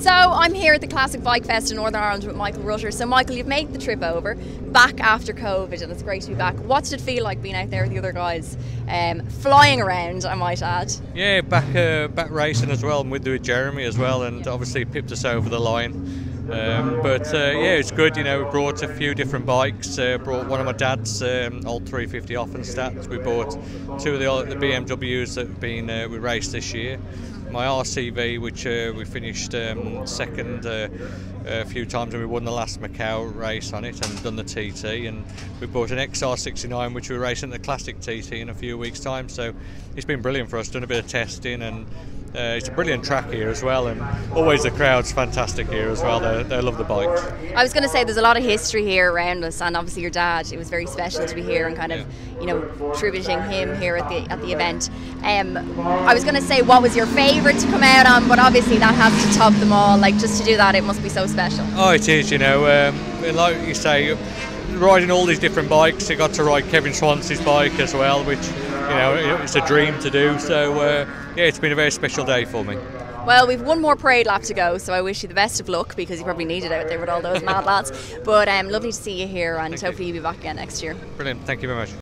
So I'm here at the Classic Bike Fest in Northern Ireland with Michael Rutter. So Michael, you've made the trip over, back after COVID, and it's great to be back. What did it feel like being out there with the other guys, um, flying around? I might add. Yeah, back uh, back racing as well, and with with Jeremy as well, and obviously pipped us over the line. Um, but uh, yeah, it's good. You know, we brought a few different bikes. Uh, brought one of my dad's um, old 350 Offenstats. We bought two of the, the BMWs that have been uh, we raced this year. My RCV, which uh, we finished um, second uh, a few times, and we won the last Macau race on it, and done the TT. And we bought an XR69, which we're racing the Classic TT in a few weeks' time. So it's been brilliant for us. Done a bit of testing and. Uh, it's a brilliant track here as well, and always the crowd's fantastic here as well. They, they love the bikes. I was going to say there's a lot of history here around us, and obviously your dad. It was very special to be here and kind of, you know, tributing him here at the at the event. Um, I was going to say what was your favourite to come out on, but obviously that has to top them all. Like just to do that, it must be so special. Oh, it is. You know, um, like you say, riding all these different bikes. I got to ride Kevin Schwantz's bike as well, which you know it's a dream to do. So uh, yeah, it's been a very special day for me. Well, we've one more parade lap to go, so I wish you the best of luck because you probably need it out there with all those mad lads. But um, lovely to see you here, and Thank hopefully you. you'll be back again next year. Brilliant. Thank you very much.